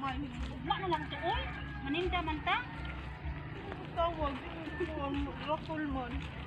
May Ugma na lang to, oy. Maninda man ta. tawag. Raffle man.